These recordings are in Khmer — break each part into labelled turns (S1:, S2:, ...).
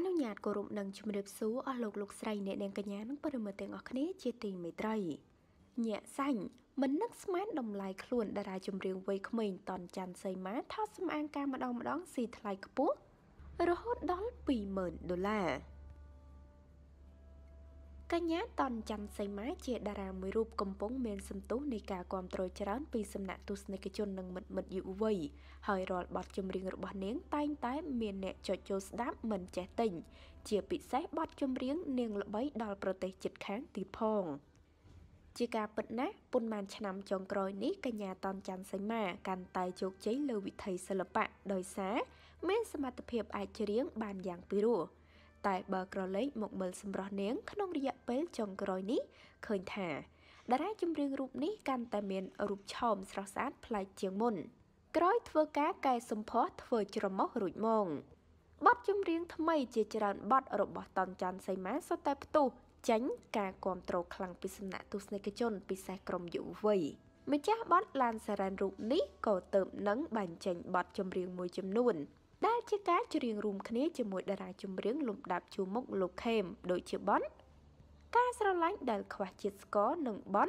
S1: អនុញ្ញាតគោរពនឹងជំរាបសួរអស់លោកលោកស្រីអ្នកនាងកញ្ញានិងប្រិមត្តទាំងអស់គ្នាជាទីមេត្រីញាក់សាញ់មិននឹកស្មានតម្លៃខ្លួនតារាចម្រៀងវ័យក្មេងតនច័ន្ទសីមាថតសម្អាងការម្ដងម្ដងស៊ីថ្លៃខ្ពស់រហូតដល់20000ដុល្លារ កញ្ញាតនច័ន្ទសីមាជាតារាមួយរូបកំពុងមានសន្ទុះនៃការគ្រប់គ្រងច្រើនពីសំណាក់ទស្សនិកជននិងមិត្តមិត្តយុវវ័យហើយរាល់បទចម្រៀងរបស់នាងតែងតែមានអ្នកចុចចូលស្ដាប់មិនចេះទិញជាពិសេសបទចម្រៀងនាងល្បីដល់ប្រទេសជិតខាងទៀតផងជាការពិតណាស់ប៉ុន្មានឆ្នាំចុងក្រោយនេះកញ្ញាតនច័ន្ទសីមាកាន់តែជោគជ័យលើវិថីសិល្បៈដោយសារមានសមត្ថភាពអាចច្រៀងបានយ៉ាងពិរោះ តែបើក្រឡេកមកមើលសម្រស់នាង ក្នុងរយៈពេលចុងក្រោយនេះឃើញថាតារាចម្រៀងរូបនេះកាន់តែមានរូបឆោមស្រស់ស្អាតប្លែកជាងមុន ក្រោយធ្វើការកែសម្ផស្សធ្វើច្រមុះរួចមកបទចម្រៀងថ្មីជាច្រើនបទរបស់តនច័ន្ទសីមាសុទ្ធតែផ្ទុះចេញការគ្រប់គ្រងខ្លាំងពីសំណាក់ទស្សនិកជន ពិសេសក្រុមយុវវ័យម្ចាស់បទឡានសារ៉ែនរូបនេះក៏ទៅនឹងបាញ់ចេញបទចម្រៀងមួយចំនួន ដែលជាការច្រៀងរួមគ្នាជាមួយតារាចម្រៀងលំដាប់ជួរមុខលោកខេមដូចជាបនការស្រឡាញ់ដែលខ្វះជាតិស្ករនិងបន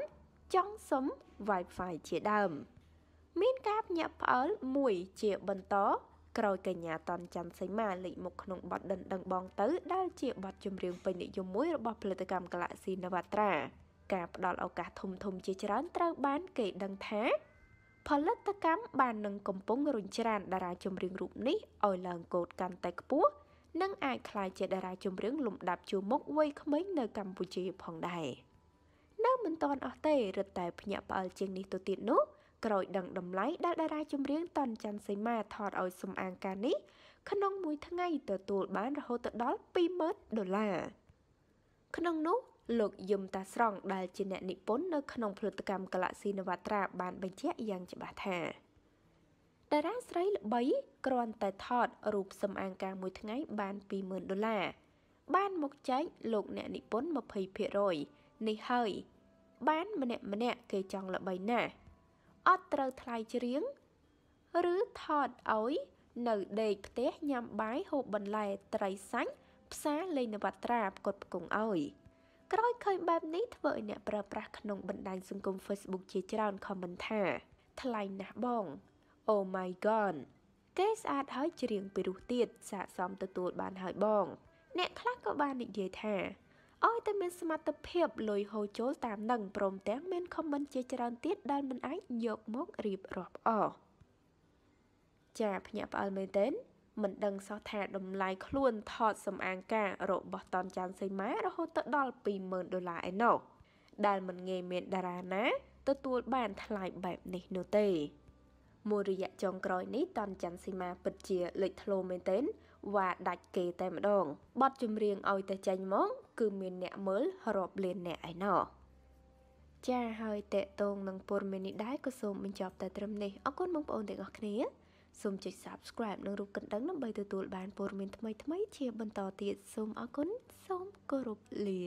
S1: ចង់សុំ Wi-Fi ជាដើម មានការភ្ញាក់ផ្អើលមួយជាបន្តក្រោយកញ្ញាតនច័ន្ទសីមាលេចមុខក្នុងបទដិនដឹងបងទៅដែលជាបទចម្រៀងពេញនិយមមួយរបស់ផលិតកម្ម Galaxy Navatra ការផ្ដល់ឱកាសធំធំជាច្រើនត្រូវបានគេដឹងថា ផលិតកម្មបាននឹងកំពុងរុញច្រានតារាចម្រៀងរូបនេះឲ្យឡើងកូដកាន់តែខ្ពស់និងអាចក្លាយជាតារាចម្រៀងលំដាប់ជួរមុខវ័យក្មេងនៅកម្ពុជាផងដែរនៅមិនទាន់អស់ទេរឹតតែភ្ញាក់ផ្អើលជាងនេះទៅទៀតនោះក្រោយដឹងតម្លៃដែលតារាចម្រៀងតនច័ន្ទសីមាថតឲ្យសំអាងការនេះក្នុងមួយថ្ងៃទទួលបានរហូតដល់20000ដុល្លារក្នុងនោះ លោកយឹមតាស្រង់ដែលជាអ្នកនិពន្ធនៅក្នុងផលិតកម្ម Galaxy Navatra បានបញ្ជាក់យ៉ាងច្បាស់ថាតារាស្រីល្បីគ្រាន់តែថតរូបសំអាងការមួយថ្ងៃបាន20000ដុល្លារបានមកចែកលោកអ្នកនិពន្ធ20%នេះហើយបានម្នាក់ម្នាក់គេចង់ល្បីណាស់អត់ត្រូវថ្លៃច្រៀងឬថតឲ្យនៅដេកផ្ទះញ៉ាំបាយហូបបន្លែត្រីសាច់ផ្សារលេងនវត្រាផ្គត់ផ្គង់ឲ្យ ក្រោយឃើញបែបនេះធ្វើឲ្យអ្នកប្រើប្រាស់ក្នុងបណ្ដាញសង្គម Facebook ជាច្រើនខមមិនថាថ្លៃណាស់បង Oh my god គេស្អាតហើយច្រៀងពីរោះទៀតស័កសមទទួលបានហើយបង អ្នកខ្លះក៏បាននិយាយថាឲ្យតែមានសមត្ថភាពលុយហូរចូលតាមនឹងព្រមទាំងមានខមមិនជាច្រើនទៀតដែលមិនអាចយកមករៀបរាប់អស់ចាភ្ញាក់ផ្អើលមែនទែន មិនដឹងសោះថាតម្លៃខ្លួនថតសំអាងការរបស់តនច័ន្ទសីមារហូតទៅដល់20000ដុល្លារឯណោះដែលមិនងាយមានតារាណាទទួលបានថ្លៃបែបនេះនោះទេមួយរយៈចុងក្រោយនេះតនច័ន្ទសីមាពិតជាលេចធ្លោមែនទែនវ៉ាដាច់គេតែម្ដងបတ်ចម្រៀងឲ្យតែចេញមក គឺមានអ្នកមើលរាប់លានអ្នកឯណោះចាហើយតេតងនឹងព័ត៌មាននេះដែរក៏សូមបញ្ចប់តែត្រឹមនេះអរគុណបងប្អូនទាំងអស់គ្នា សូមចុច Subscribe និងរូបកណ្ដឹងដើម្បីទទួលបានព័ត៌មានថ្មីៗជាបន្តទៀតសូមអរគុណសូមគោរពលា